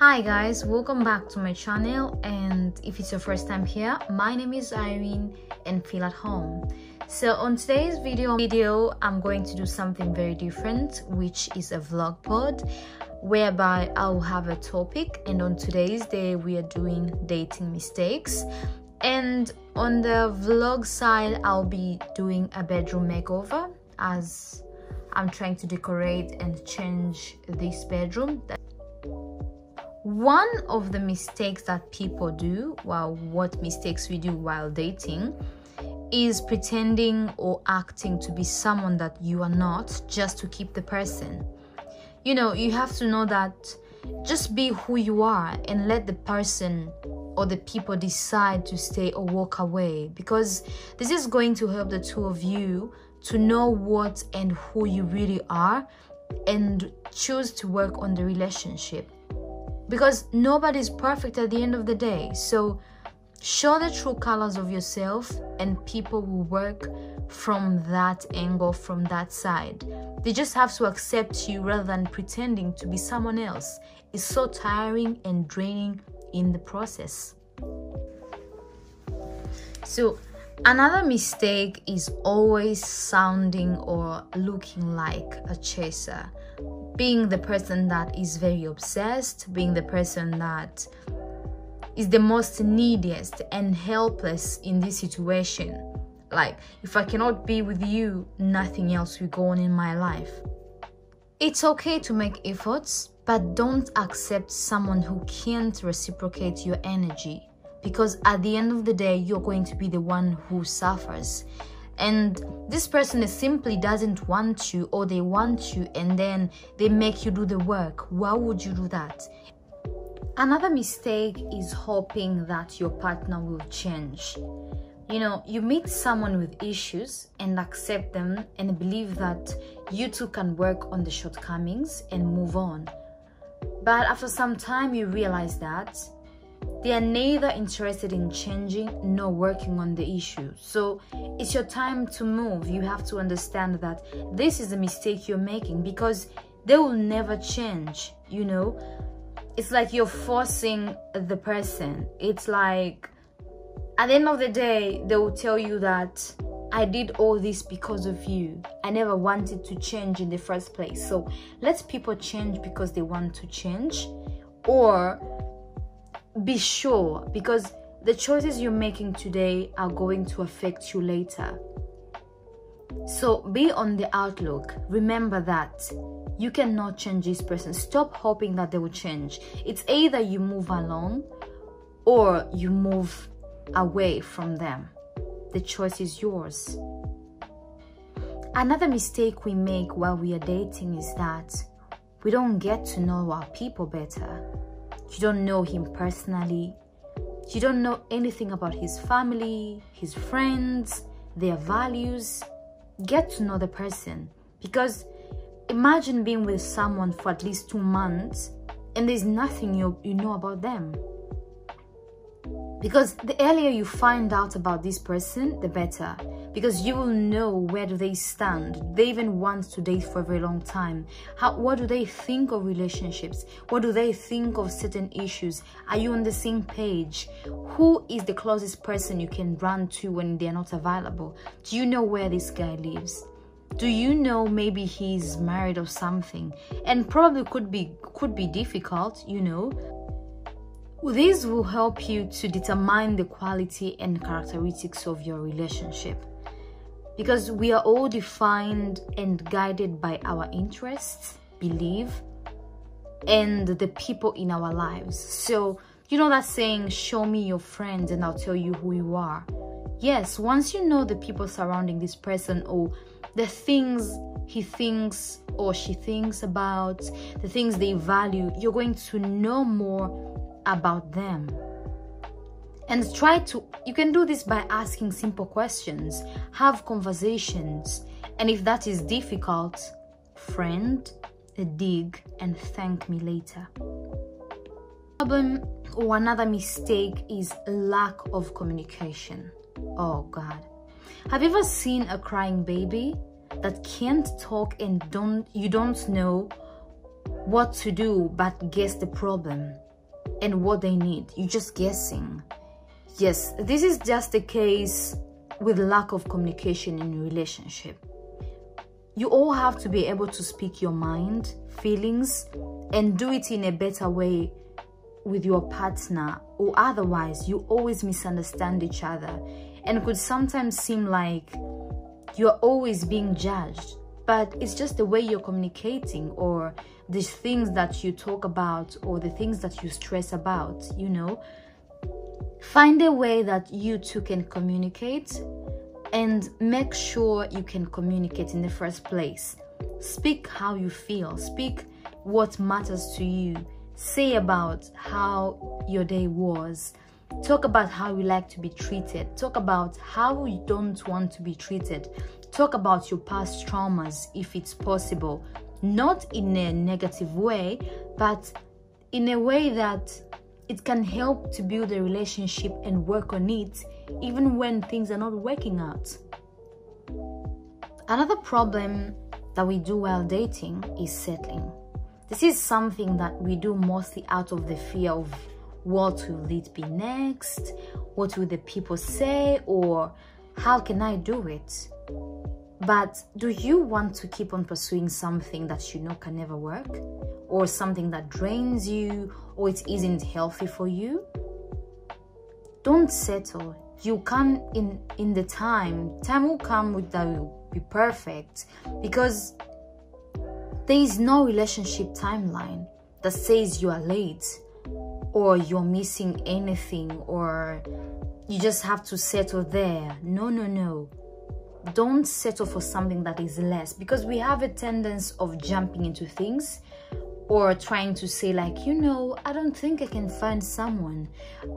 Hi guys, welcome back to my channel and if it's your first time here, my name is Irene and feel at home. So on today's video, video I'm going to do something very different which is a vlog pod whereby I'll have a topic and on today's day we are doing dating mistakes and on the vlog side I'll be doing a bedroom makeover as I'm trying to decorate and change this bedroom one of the mistakes that people do well what mistakes we do while dating is pretending or acting to be someone that you are not just to keep the person. You know you have to know that just be who you are and let the person or the people decide to stay or walk away because this is going to help the two of you to know what and who you really are and choose to work on the relationship because nobody's perfect at the end of the day. So show the true colors of yourself, and people will work from that angle, from that side. They just have to accept you rather than pretending to be someone else. It's so tiring and draining in the process. So, another mistake is always sounding or looking like a chaser being the person that is very obsessed, being the person that is the most neediest and helpless in this situation. Like, if I cannot be with you, nothing else will go on in my life. It's okay to make efforts, but don't accept someone who can't reciprocate your energy because at the end of the day, you're going to be the one who suffers. And this person simply doesn't want you or they want you and then they make you do the work. Why would you do that? Another mistake is hoping that your partner will change. You know you meet someone with issues and accept them and believe that you two can work on the shortcomings and move on. But after some time you realize that they are neither interested in changing nor working on the issue. So it's your time to move. You have to understand that this is a mistake you're making because they will never change, you know? It's like you're forcing the person. It's like at the end of the day, they will tell you that I did all this because of you. I never wanted to change in the first place. So let people change because they want to change or be sure because the choices you're making today are going to affect you later. So be on the outlook. Remember that you cannot change this person. Stop hoping that they will change. It's either you move along or you move away from them. The choice is yours. Another mistake we make while we are dating is that we don't get to know our people better. You don't know him personally. You don't know anything about his family, his friends, their values. Get to know the person because imagine being with someone for at least two months and there's nothing you, you know about them because the earlier you find out about this person the better because you will know where do they stand. They even want to date for a very long time. How what do they think of relationships? What do they think of certain issues? Are you on the same page? Who is the closest person you can run to when they're not available? Do you know where this guy lives? Do you know maybe he's married or something? And probably could be could be difficult you know. This will help you to determine the quality and characteristics of your relationship because we are all defined and guided by our interests, belief, and the people in our lives. So, you know that saying, show me your friends and I'll tell you who you are. Yes, once you know the people surrounding this person or the things he thinks or she thinks about, the things they value, you're going to know more about them. And try to, you can do this by asking simple questions, have conversations, and if that is difficult, friend, dig, and thank me later. Problem or another mistake is lack of communication. Oh God. Have you ever seen a crying baby that can't talk and don't you don't know what to do but guess the problem? and what they need. You're just guessing. Yes, this is just the case with lack of communication in relationship. You all have to be able to speak your mind, feelings, and do it in a better way with your partner, or otherwise, you always misunderstand each other and could sometimes seem like you're always being judged. But it's just the way you're communicating, or the things that you talk about, or the things that you stress about, you know. Find a way that you two can communicate and make sure you can communicate in the first place. Speak how you feel, speak what matters to you, say about how your day was. Talk about how you like to be treated. Talk about how you don't want to be treated. Talk about your past traumas if it's possible. Not in a negative way, but in a way that it can help to build a relationship and work on it even when things are not working out. Another problem that we do while dating is settling. This is something that we do mostly out of the fear of what will it be next, what will the people say, or how can I do it? But do you want to keep on pursuing something that you know can never work? Or something that drains you, or it isn't healthy for you? Don't settle. You can in in the time. Time will come with that will be perfect. Because there is no relationship timeline that says you are late or you're missing anything or you just have to settle there. No no no don't settle for something that is less because we have a tendency of jumping into things or trying to say like you know i don't think i can find someone.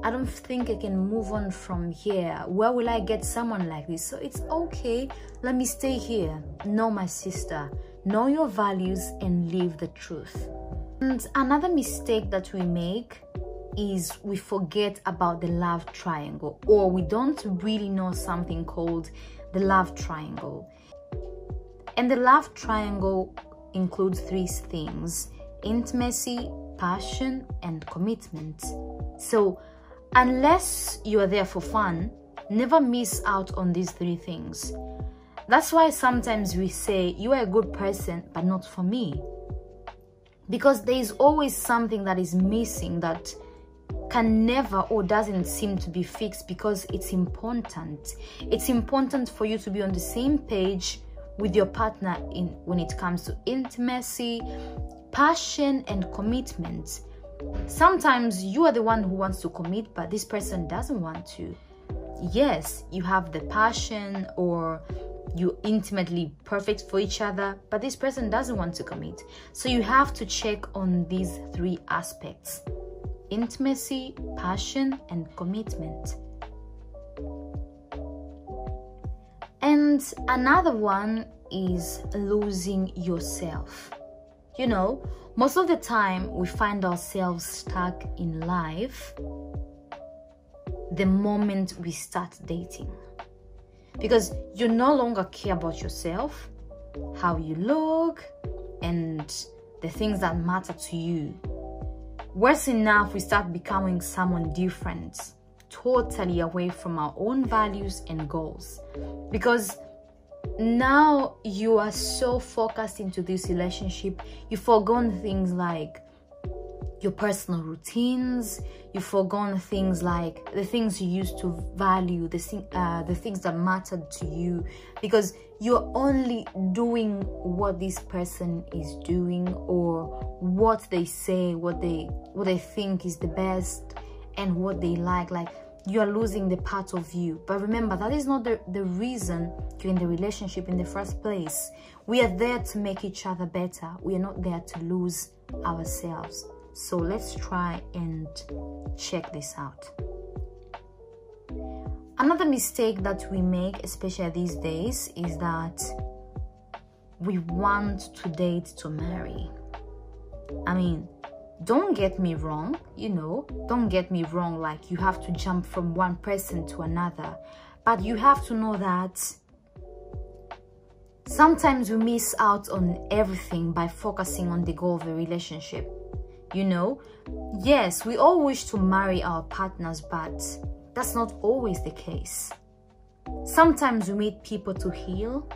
I don't think i can move on from here. Where will i get someone like this? So it's okay. Let me stay here. No my sister. Know your values and live the truth. And another mistake that we make is we forget about the love triangle or we don't really know something called the love triangle and the love triangle includes three things intimacy, passion, and commitment. So, unless you are there for fun, never miss out on these three things. That's why sometimes we say, You are a good person, but not for me. Because there is always something that is missing that can never or doesn't seem to be fixed because it's important. It's important for you to be on the same page with your partner in when it comes to intimacy, passion and commitment. Sometimes you are the one who wants to commit, but this person doesn't want to. Yes, you have the passion or you intimately perfect for each other, but this person doesn't want to commit. So you have to check on these three aspects intimacy, passion, and commitment. And another one is losing yourself. You know, most of the time we find ourselves stuck in life the moment we start dating. Because you no longer care about yourself, how you look, and the things that matter to you. Worse enough, we start becoming someone different, totally away from our own values and goals. Because now you are so focused into this relationship you've forgotten things like your personal routines you've forgotten things like the things you used to value the, thing, uh, the things that mattered to you because you're only doing what this person is doing or what they say what they what they think is the best and what they like like you are losing the part of you. But remember, that is not the, the reason you're in the relationship in the first place. We are there to make each other better. We are not there to lose ourselves. So let's try and check this out. Another mistake that we make, especially these days, is that we want to date to marry. I mean, don't get me wrong, you know, don't get me wrong, like you have to jump from one person to another. But you have to know that sometimes we miss out on everything by focusing on the goal of the relationship. You know? Yes, we all wish to marry our partners, but that's not always the case. Sometimes we meet people to heal,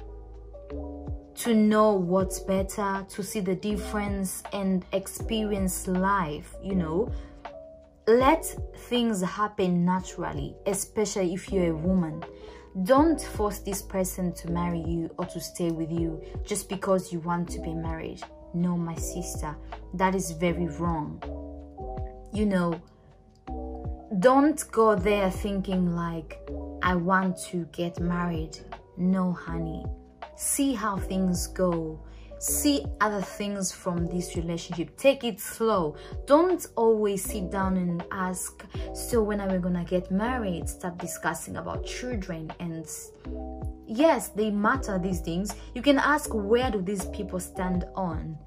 to know what's better, to see the difference and experience life, you know. Let things happen naturally, especially if you're a woman. Don't force this person to marry you or to stay with you just because you want to be married. No, my sister, that is very wrong. You know, don't go there thinking like, I want to get married. No, honey. See how things go see other things from this relationship. Take it slow. Don't always sit down and ask so when are we gonna get married? Start discussing about children and yes they matter these things. You can ask where do these people stand on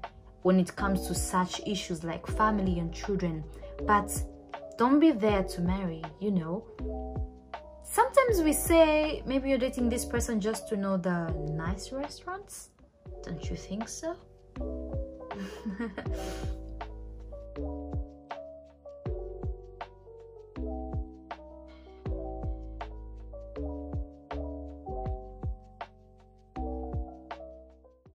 when it comes to such issues like family and children? But don't be there to marry you know? Sometimes we say maybe you're dating this person just to know the nice restaurants don't you think so?